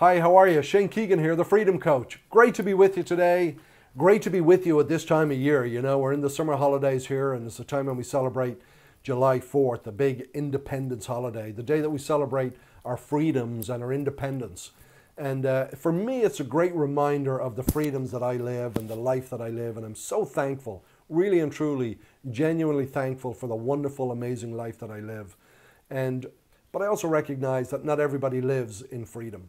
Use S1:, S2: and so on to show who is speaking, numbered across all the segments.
S1: Hi, how are you? Shane Keegan here, the Freedom Coach. Great to be with you today. Great to be with you at this time of year. You know, we're in the summer holidays here, and it's the time when we celebrate July 4th, the big independence holiday, the day that we celebrate our freedoms and our independence. And uh, for me, it's a great reminder of the freedoms that I live and the life that I live. And I'm so thankful, really and truly, genuinely thankful for the wonderful, amazing life that I live. And but I also recognize that not everybody lives in freedom.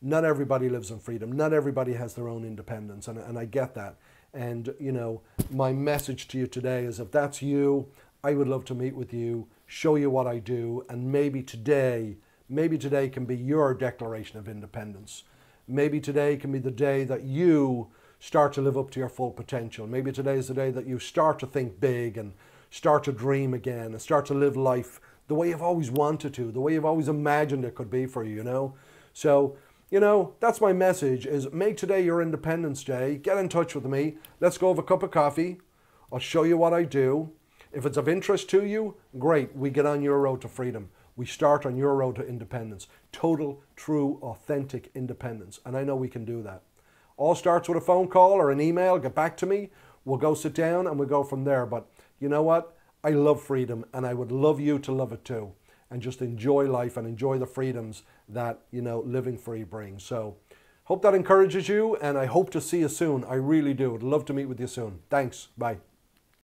S1: Not everybody lives in freedom. Not everybody has their own independence, and, and I get that. And you know, my message to you today is if that's you, I would love to meet with you, show you what I do, and maybe today Maybe today can be your declaration of independence. Maybe today can be the day that you start to live up to your full potential. Maybe today is the day that you start to think big and start to dream again and start to live life the way you've always wanted to, the way you've always imagined it could be for you, you know? So, you know, that's my message is make today your Independence Day. Get in touch with me. Let's go have a cup of coffee. I'll show you what I do. If it's of interest to you, great. We get on your road to freedom we start on your road to independence. Total, true, authentic independence. And I know we can do that. All starts with a phone call or an email. Get back to me. We'll go sit down and we'll go from there. But you know what? I love freedom and I would love you to love it too. And just enjoy life and enjoy the freedoms that, you know, living free brings. So, hope that encourages you and I hope to see you soon. I really do. I'd love to meet with you soon. Thanks. Bye.